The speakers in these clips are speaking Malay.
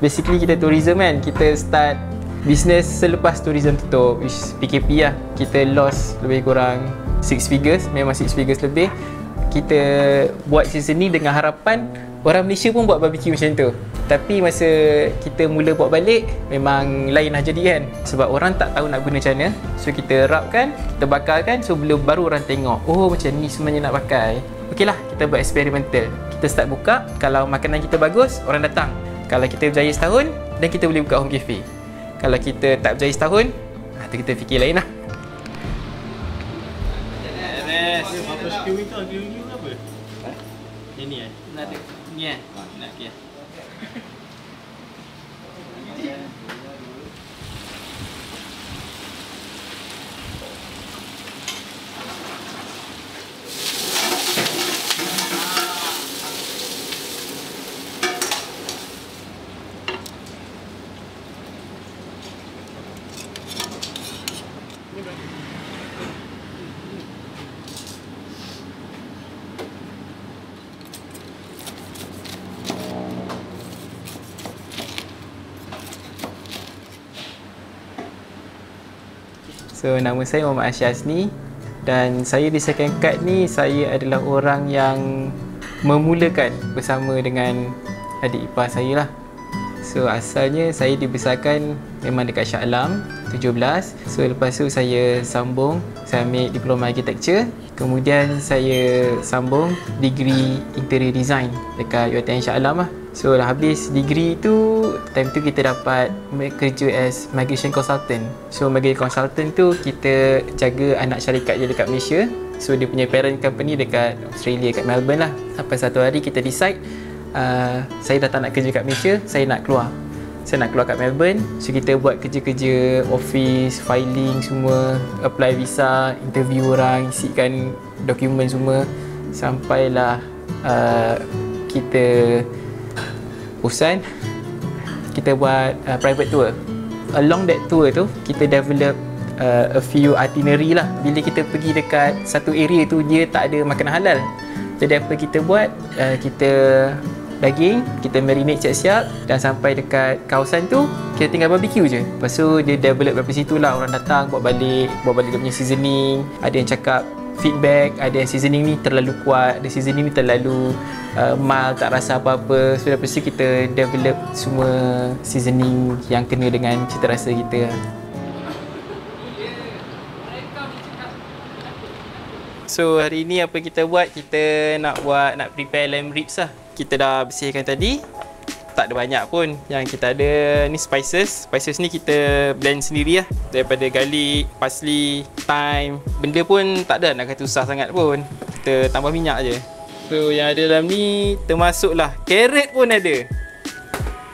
Basically kita tourism kan, kita start business selepas tourism tutup which PKP lah. Kita loss lebih kurang 6 figures, memang 6 figures lebih. Kita buat season ni dengan harapan orang Malaysia pun buat barbecue macam tu. Tapi masa kita mula buat balik memang lain lah jadi kan. Sebab orang tak tahu nak guna macam mana. So kita rapkan, kita bakarkan so bila baru orang tengok, oh macam ni sebenarnya nak pakai. Okey lah, kita buat eksperimental. Kita start buka, kalau makanan kita bagus, orang datang. Kalau kita berjaya setahun, dan kita boleh buka home cafe. Kalau kita tak berjaya setahun, ha, tu kita fikir lain lah. Skill? Skill eh? Nak ni eh? Nak okay. So nama saya Muhammad Asyik Asni dan saya di second card ni saya adalah orang yang memulakan bersama dengan adik ipar saya lah. So asalnya saya dibesarkan memang dekat Shah Alam 17. So lepas tu saya sambung saya ambil diploma architecture. Kemudian saya sambung degree interior design dekat UiTM Shah Alam lah. So dah habis degree tu Time tu kita dapat kerja as migration consultant. So migration consultant tu kita jaga anak syarikat dia dekat Malaysia. So dia punya parent company dekat Australia, kat Melbourne lah. Sampai satu hari kita decide uh, Saya dah tak nak kerja kat Malaysia, saya nak keluar. Saya nak keluar kat Melbourne. So kita buat kerja-kerja office, filing semua Apply visa, interview orang, isikan dokumen semua. Sampailah uh, kita bosan kita buat uh, private tour. Along that tour tu kita develop uh, a few itinerary lah. Bila kita pergi dekat satu area tu dia tak ada makanan halal. Jadi apa kita buat? Uh, kita daging kita marinate siap-siap dan sampai dekat kawasan tu kita tinggal barbecue je. Lepas tu dia develop dari situ lah. Orang datang buat balik buat balik dia punya seasoning. Ada yang cakap feedback ada seasoning ni terlalu kuat ada seasoning ni terlalu uh, mild tak rasa apa-apa so lepas tu kita develop semua seasoning yang kena dengan cita rasa kita So hari ni apa kita buat? Kita nak buat nak prepare lamb ribs lah. Kita dah bersihkan tadi. Tak ada banyak pun. Yang kita ada ni spices. Spices ni kita blend sendiri lah. Daripada garlic, parsley, thyme. Benda pun tak ada nak kata susah sangat pun. Kita tambah minyak je. So yang ada dalam ni termasuklah carrot pun ada.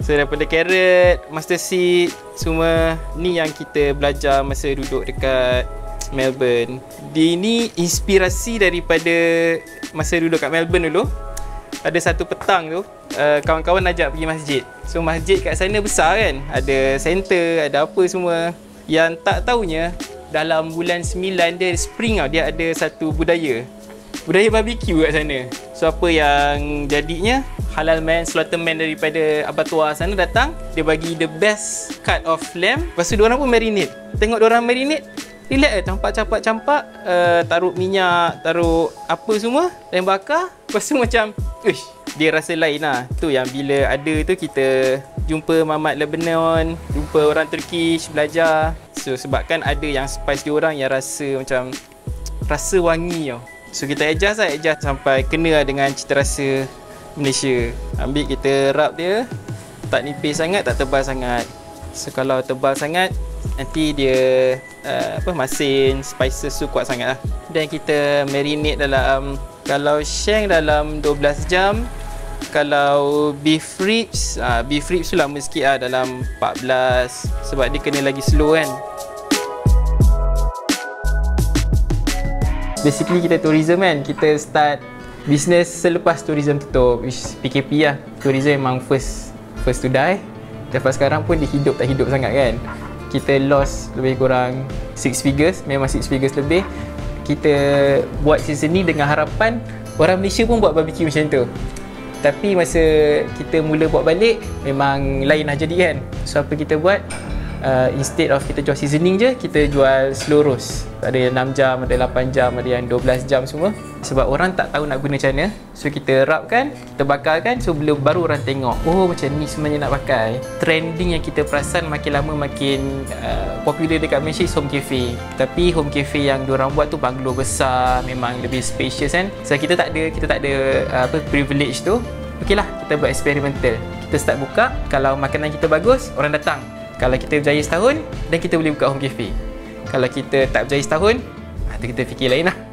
So daripada carrot, mustard seed, semua ni yang kita belajar masa duduk dekat Melbourne. Dia ni inspirasi daripada masa duduk kat Melbourne dulu. Ada satu petang tu, uh, kawan-kawan ajak pergi masjid. So masjid kat sana besar kan? Ada center, ada apa semua. Yang tak tahunya, dalam bulan 9 dia spring tau, dia ada satu budaya. Budaya barbecue kat sana. So apa yang jadinya, halal man, slaughter man daripada abattoir sana datang. Dia bagi the best cut of lamb. Lepas tu diorang pun marinate. Tengok diorang marinate, Relax eh, campak-campak-campak uh, Taruh minyak, taruh apa semua Dan bakar Lepas tu macam Uish, dia rasa lain lah. Tu yang bila ada tu kita Jumpa Mamat Lebanon Jumpa orang Turkish belajar. So sebabkan ada yang spice dia orang Yang rasa macam Rasa wangi tau. So kita adjust lah, adjust Sampai kena lah dengan cita rasa Malaysia. Ambil kita rub dia. Tak nipis sangat, tak tebal sangat. So kalau tebal sangat nanti dia uh, apa masin spices tu kuat sangat lah. Dan kita marinate dalam kalau shank dalam 12 jam kalau beef ribs uh, beef ribs tu lama sikit lah dalam 14 sebab dia kena lagi slow kan. Basically kita tourism kan kita start business selepas tourism tutup which PKP lah. Tourism memang first first to die. Lepas sekarang pun dia hidup tak hidup sangat kan. Kita loss lebih kurang 6 figures memang 6 figures lebih kita buat season ni dengan harapan orang Malaysia pun buat barbecue macam tu. Tapi masa kita mula buat balik Memang lain lah jadi kan. So apa kita buat uh, Instead of kita jual seasoning je Kita jual slow roast. Ada yang 6 jam, ada 8 jam, ada yang 12 jam semua. Sebab orang tak tahu nak guna macam mana So kita rapkan, kita bakarkan So belum baru orang tengok Oh macam ni sebenarnya nak pakai. Trending yang kita perasan makin lama makin uh, Popular dekat Malaysia is home cafe. Tapi home cafe yang diorang buat tu banglo besar Memang lebih spacious kan. So kita tak ada, kita tak ada uh, apa privilege tu. Okey lah, kita buat eksperimental. Kita start buka, kalau makanan kita bagus, orang datang. Kalau kita berjaya setahun, dan kita boleh buka home cafe. Kalau kita tak berjaya setahun, ah, tu kita fikir lain lah.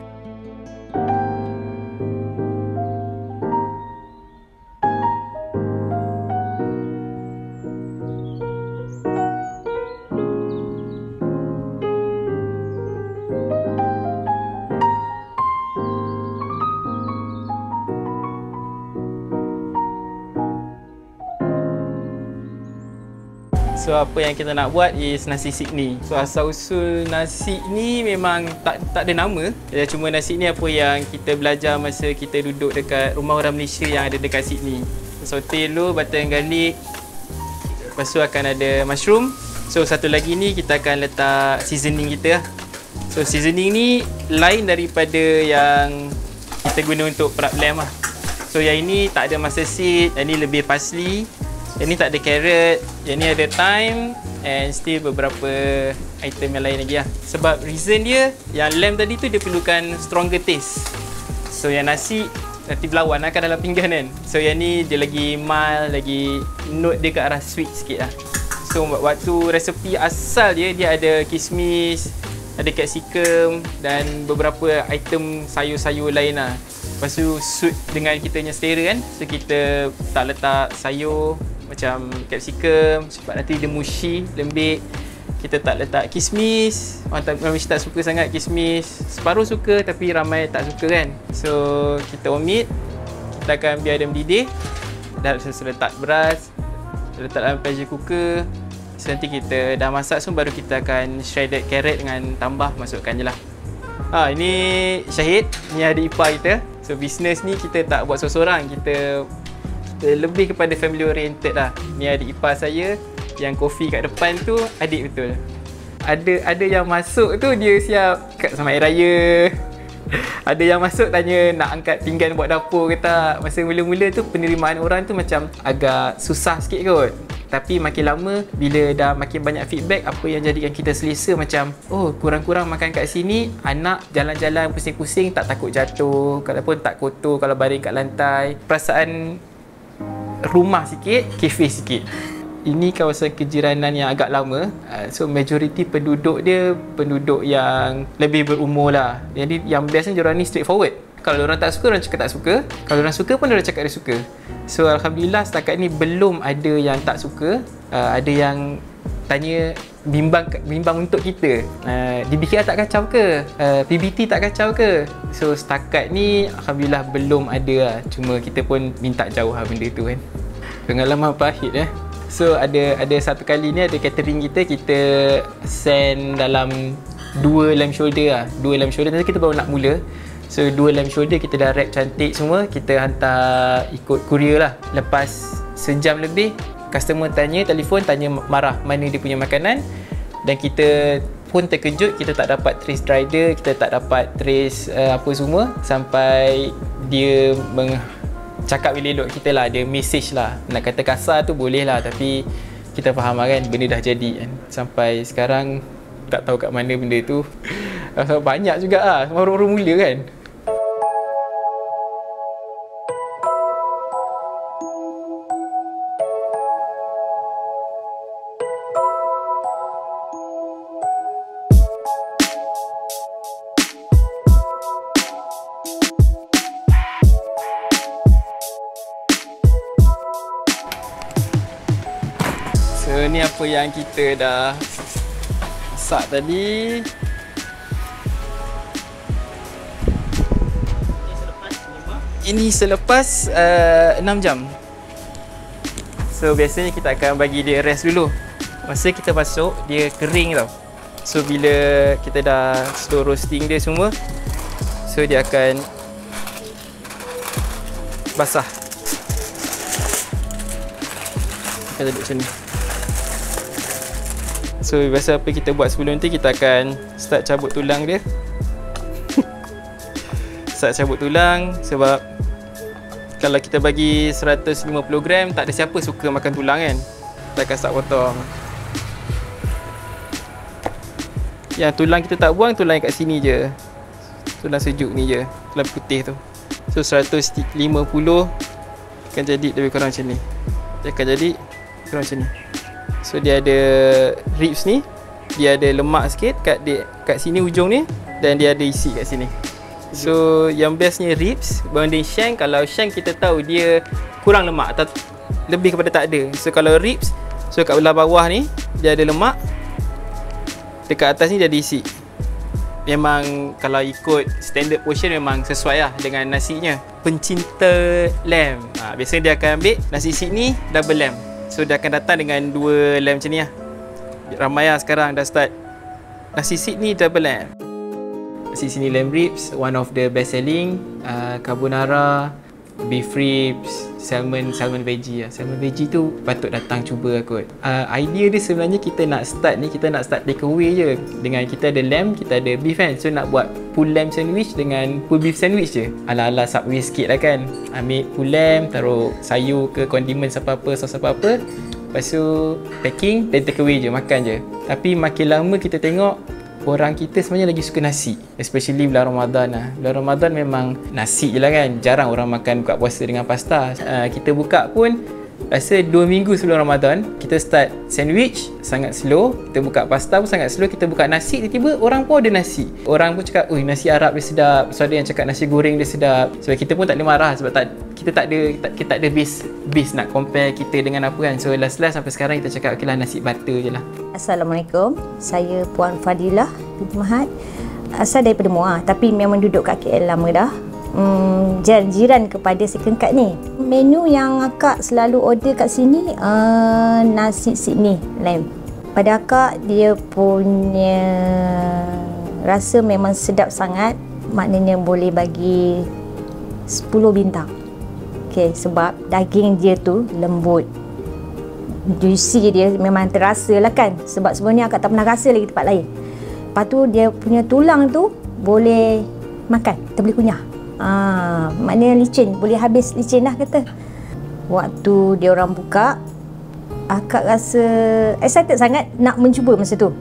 So apa yang kita nak buat is nasi Sydney. So asal usul nasi ni memang tak tak ada nama. Ya cuma nasi ni apa yang kita belajar masa kita duduk dekat rumah orang Malaysia yang ada dekat Sydney. Saute dulu butter and garlic. Lepas tu akan ada mushroom. So satu lagi ni kita akan letak seasoning kita. So seasoning ni lain daripada yang kita guna untuk prap lamb lah. So yang ini tak ada mustard seed, yang ni lebih parsley. Yang ni tak ada carrot, yang ni ada thyme and still beberapa item yang lain lagi lah. Sebab reason dia, yang lamb tadi tu dia perlukan stronger taste. So yang nasi nanti berlawan lah kan dalam pinggan kan. So yang ni dia lagi mild, lagi note dia ke arah sweet sikit lah. So waktu resepi asal dia, dia ada kismis, ada capsicum dan beberapa item sayur-sayur lain lah. Lepas tu suit dengan kita punya selera kan. So kita tak letak sayur, macam capsicum sebab nanti dia mushy, lembik. Kita tak letak kismis. Orang tak, orang tak suka sangat kismis. Separuh suka tapi ramai tak suka kan. So kita omit. Kita akan biar dia mendidih. Dah selesai letak beras. Letak dalam pressure cooker. So, nanti kita dah masak semua baru kita akan shredded carrot dengan tambah masukkan je lah. Ha, ini Syahid. Ni ada ipar kita. So business ni kita tak buat seorang-seorang. Kita lebih kepada family oriented lah. Ni adik ipar saya yang kopi kat depan tu adik betul. Ada ada yang masuk tu dia siap kat sama air raya. ada yang masuk tanya nak angkat pinggan buat dapur ke tak. Masa mula-mula tu penerimaan orang tu macam agak susah sikit kot. Tapi makin lama bila dah makin banyak feedback apa yang jadikan kita selesa macam oh kurang-kurang makan kat sini anak jalan-jalan pusing-pusing tak takut jatuh kalau pun tak kotor kalau baring kat lantai perasaan rumah sikit, kafe sikit. Ini kawasan kejiranan yang agak lama. Uh, so majoriti penduduk dia penduduk yang lebih berumur lah. Jadi yang biasanya orang ni straightforward. Kalau orang tak suka, orang cakap tak suka. Kalau orang suka pun orang cakap dia suka. So alhamdulillah setakat ni belum ada yang tak suka. Uh, ada yang tanya bimbang bimbang untuk kita. Uh, DBK tak kacau ke? Uh, PBT tak kacau ke? So setakat ni alhamdulillah belum ada lah. Cuma kita pun minta jauh lah benda tu kan pengalaman pahit eh so ada ada satu kali ni ada catering kita kita send dalam dua lamb shoulder lah dua lamb shoulder nanti kita baru nak mula so dua lamb shoulder kita dah wrap cantik semua kita hantar ikut courier lah lepas sejam lebih customer tanya telefon tanya marah mana dia punya makanan. Dan kita pun terkejut kita tak dapat trace rider kita tak dapat trace uh, apa semua sampai dia meng cakap bila elok kita lah dia message lah. Nak kata kasar tu boleh lah tapi kita faham lah kan benda dah jadi kan. Sampai sekarang tak tahu kat mana benda tu. Banyak juga lah baru-baru mula kan ni apa yang kita dah masak tadi? Ini selepas uh, 6 jam. So biasanya kita akan bagi dia rest dulu. Masa kita masuk dia kering tau. So bila kita dah slow roasting dia semua so dia akan basah. Akan jadi macam ni so biasa apa kita buat sebelum tu kita akan start cabut tulang dia. Start cabut tulang sebab kalau kita bagi 150 gram tak ada siapa suka makan tulang kan? Kita akan start potong. Yang tulang kita tak buang tulang kat sini je. Tulang sejuk ni je tulang putih tu. So 150 akan jadi lebih kurang macam ni. Dia akan jadi kurang macam ni so dia ada ribs ni dia ada lemak sikit kat di, kat sini ujung ni dan dia ada isi kat sini. So yang bestnya ribs berbanding shank kalau shank kita tahu dia kurang lemak atau lebih kepada tak ada. So kalau ribs so kat belah bawah ni dia ada lemak dekat atas ni dia ada isi. Memang kalau ikut standard portion memang sesuai lah dengan nasinya. Pencinta lamb. Ha, biasanya dia akan ambil nasi sini double lamb so dia akan datang dengan dua lamb macam ni lah. Ramai lah sekarang dah start. Nasi sini double lamb nasi sini lamb ribs one of the best selling uh, carbonara beef ribs salmon salmon veggie lah. Salmon veggie tu patut datang cuba kot. Uh, idea dia sebenarnya kita nak start ni kita nak start take away je. Dengan kita ada lamb, kita ada beef kan. So nak buat pull lamb sandwich dengan pull beef sandwich je. Ala-ala subway sikit lah kan. Ambil pull lamb, taruh sayur ke condiments apa-apa, sos apa-apa. Lepas tu packing dan take away je, makan je. Tapi makin lama kita tengok orang kita sebenarnya lagi suka nasi especially bulan Ramadan lah. Bulan Ramadan memang nasi je lah kan. Jarang orang makan buka puasa dengan pasta. Uh, kita buka pun rasa 2 minggu sebelum Ramadan kita start sandwich sangat slow. Kita buka pasta pun sangat slow. Kita buka nasi tiba-tiba orang pun ada nasi. Orang pun cakap ui nasi Arab dia sedap. So ada yang cakap nasi goreng dia sedap. Sebab kita pun tak boleh marah sebab tak kita tak ada tak, kita tak ada base base nak compare kita dengan apa kan. So last last sampai sekarang kita cakap okey lah nasi butter je lah. Assalamualaikum. Saya Puan Fadilah binti Mahat. Asal daripada Muar tapi memang duduk kat KL lama dah hmm, jiran kepada si kengkat ni. Menu yang akak selalu order kat sini uh, nasi Sydney lamb. Pada akak dia punya rasa memang sedap sangat. Maknanya boleh bagi 10 bintang. Okay, sebab daging dia tu lembut. Juicy dia memang terasa lah kan. Sebab sebenarnya akak tak pernah rasa lagi tempat lain. Lepas tu dia punya tulang tu boleh makan. Boleh kunyah. Ha, maknanya licin, boleh habis licin lah kata. Waktu dia orang buka, akak rasa excited sangat nak mencuba masa tu.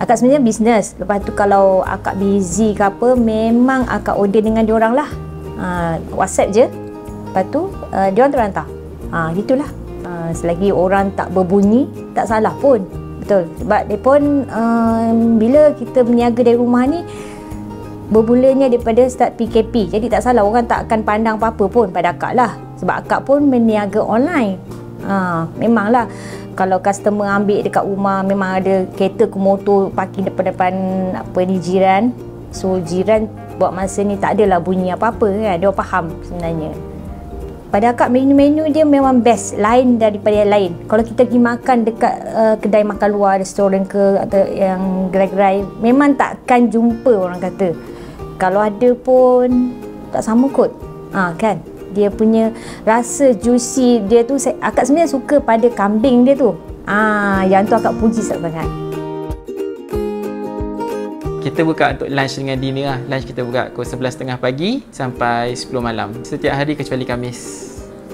Akak sebenarnya bisnes. Lepas tu kalau akak busy ke apa, memang akak order dengan dia orang lah. Ha, WhatsApp je. Lepas tu, uh, dia orang terhantar. Ha, gitulah. Ha, selagi orang tak berbunyi, tak salah pun. Betul. Sebab dia pun, uh, bila kita berniaga dari rumah ni, bermulanya daripada start PKP. Jadi tak salah orang tak akan pandang apa-apa pun pada akak lah. Sebab akak pun meniaga online. Ha, memanglah kalau customer ambil dekat rumah memang ada kereta ke motor parking depan-depan apa ni jiran. So jiran buat masa ni tak adalah bunyi apa-apa kan. Dia faham sebenarnya. Pada akak menu-menu dia memang best lain daripada yang lain. Kalau kita pergi makan dekat uh, kedai makan luar, restoran ke atau yang gerai-gerai memang takkan jumpa orang kata kalau ada pun tak sama kot ha, kan dia punya rasa juicy dia tu saya, akak sebenarnya suka pada kambing dia tu ha, yang tu akak puji sangat kita buka untuk lunch dengan dinner lah. Lunch kita buka pukul 11.30 pagi sampai 10 malam. Setiap hari kecuali Kamis.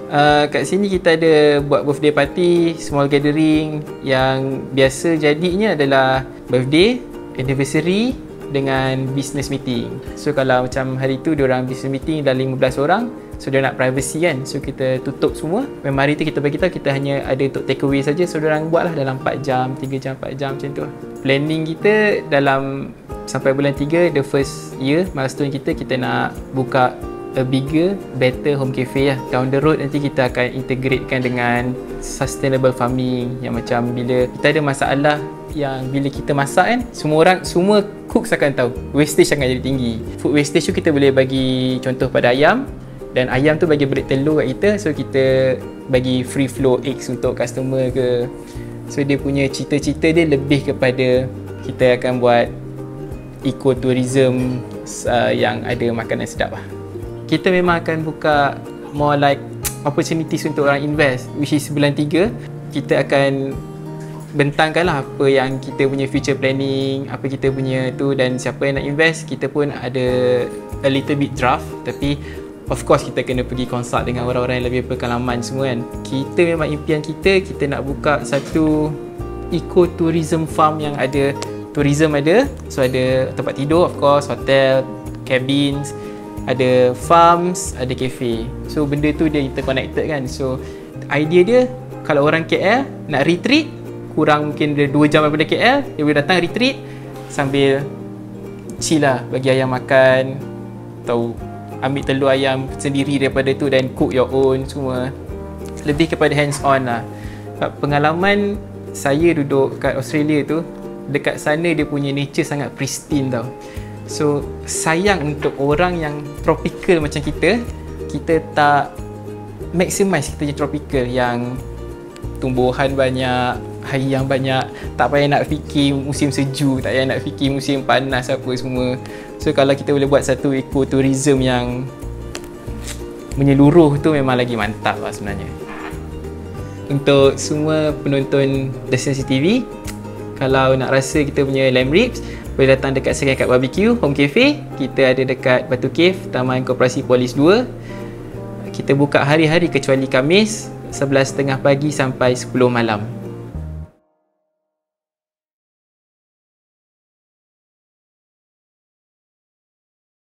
Uh, kat sini kita ada buat birthday party, small gathering yang biasa jadinya adalah birthday, anniversary, dengan business meeting. So kalau macam hari tu orang business meeting dah 15 orang, so dia nak privacy kan. So kita tutup semua. Memang hari tu kita bagi tahu kita hanya ada untuk take away saja. So dia orang buatlah dalam 4 jam, 3 jam, 4 jam macam tu. Planning kita dalam sampai bulan 3 the first year milestone kita kita nak buka a bigger, better home cafe lah. Down the road nanti kita akan integratekan dengan sustainable farming yang macam bila kita ada masalah yang bila kita masak kan semua orang semua cooks akan tahu wastage akan jadi tinggi. Food wastage tu kita boleh bagi contoh pada ayam dan ayam tu bagi berit telur kat kita so kita bagi free flow eggs untuk customer ke. So dia punya cita-cita dia lebih kepada kita akan buat ecotourism uh, yang ada makanan sedap lah. Kita memang akan buka more like opportunities untuk orang invest which is bulan 3 kita akan bentangkan lah apa yang kita punya future planning, apa kita punya tu dan siapa yang nak invest, kita pun ada a little bit draft tapi of course kita kena pergi consult dengan orang-orang yang lebih berpengalaman semua kan. Kita memang impian kita, kita nak buka satu eco-tourism farm yang ada tourism ada, so ada tempat tidur of course, hotel, cabins, ada farms, ada cafe. So benda tu dia interconnected kan. So idea dia kalau orang KL nak retreat kurang mungkin dia 2 jam daripada KL dia boleh datang retreat sambil chill lah bagi ayam makan atau ambil telur ayam sendiri daripada tu dan cook your own semua. Lebih kepada hands on lah. Pengalaman saya duduk kat Australia tu dekat sana dia punya nature sangat pristine tau. So sayang untuk orang yang tropical macam kita kita tak maximize kita je tropical yang tumbuhan banyak hari yang banyak tak payah nak fikir musim sejuk tak payah nak fikir musim panas apa semua. So kalau kita boleh buat satu ekoturism yang menyeluruh tu memang lagi mantap lah sebenarnya. Untuk semua penonton Destinasi TV kalau nak rasa kita punya lamb ribs boleh datang dekat Serai Kat Barbecue Home Cafe. Kita ada dekat Batu Cave Taman Koperasi Polis 2 kita buka hari-hari kecuali Kamis 11.30 pagi sampai 10 malam